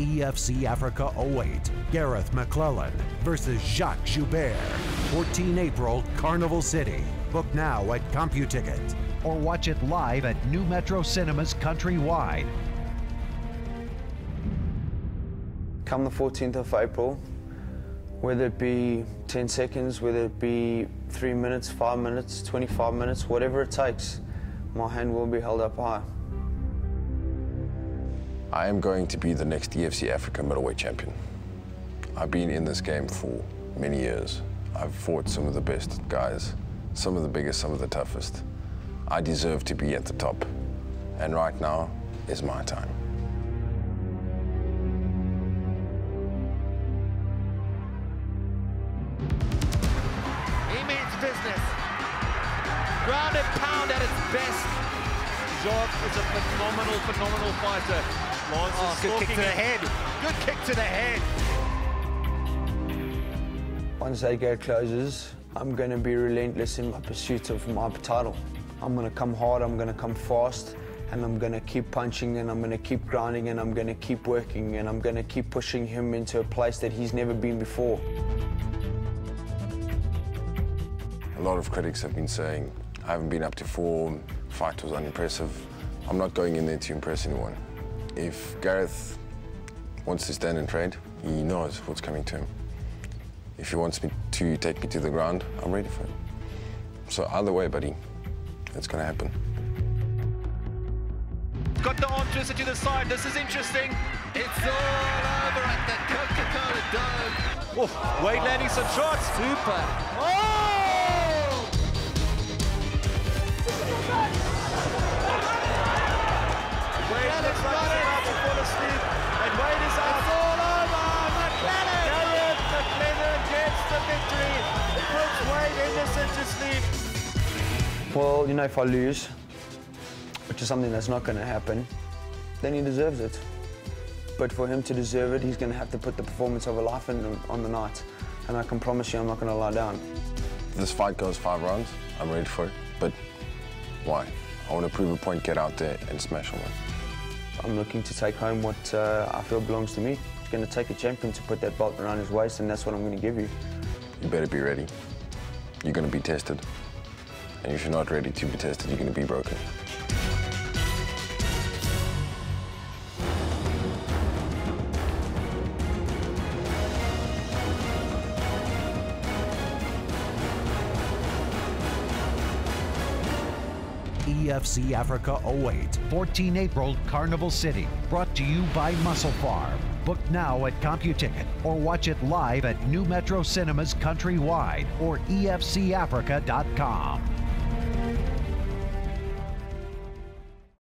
EFC Africa 08, Garreth McLellan versus Jacques Joubert. 14 April, Carnival City. Book now at CompuTicket or watch it live at Nu Metro Cinemas countrywide. Come the 14th of April, whether it be 10 seconds, whether it be 3 minutes, 5 minutes, 25 minutes, whatever it takes, my hand will be held up high. I am going to be the next EFC Africa middleweight champion. I've been in this game for many years. I've fought some of the best guys, some of the biggest, some of the toughest. I deserve to be at the top. And right now is my time. He means business. Ground and pound at its best. Jacques is a phenomenal, phenomenal fighter. Lance Oh, is good kick to the head. Good kick to the head. Once that gate closes, I'm going to be relentless in my pursuit of my title. I'm going to come hard, I'm going to come fast, and I'm going to keep punching, and I'm going to keep grinding, and I'm going to keep working, and I'm going to keep pushing him into a place that he's never been before. A lot of critics have been saying I haven't been up to form, fight was unimpressive. I'm not going in there to impress anyone. If Garreth wants to stand and trade, he knows what's coming to him. If he wants me to take me to the ground, I'm ready for it. So either way, buddy, it's gonna happen. Got the arm twister to the side. This is interesting. It's all over at the Coca-Cola Dome. Oh, Wade landing some shots. Super. Oh! Wade Henderson to sleep. Well, you know, if I lose, which is something that's not going to happen, then he deserves it. But for him to deserve it, he's going to have to put the performance of a life in on the night. And I can promise you I'm not going to lie down. This fight goes five rounds, I'm ready for it. But why? I want to prove a point, get out there and smash someone. I'm looking to take home what uh, I feel belongs to me. It's going to take a champion to put that belt around his waist, and that's what I'm going to give you. You better be ready. You're going to be tested. And if you're not ready to be tested, you're going to be broken. EFC Africa 08, 14 April, Carnival City. Brought to you by Muscle Farm. Book now at CompuTicket or watch it live at Nu Metro Cinemas countrywide or EFCAfrica.com.